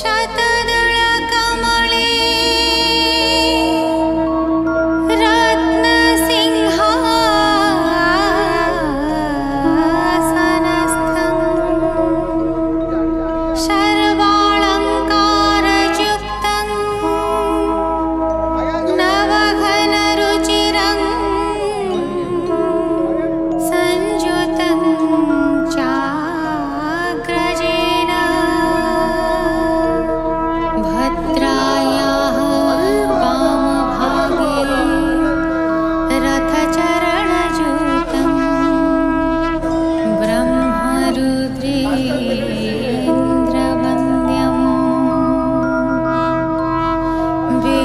शत be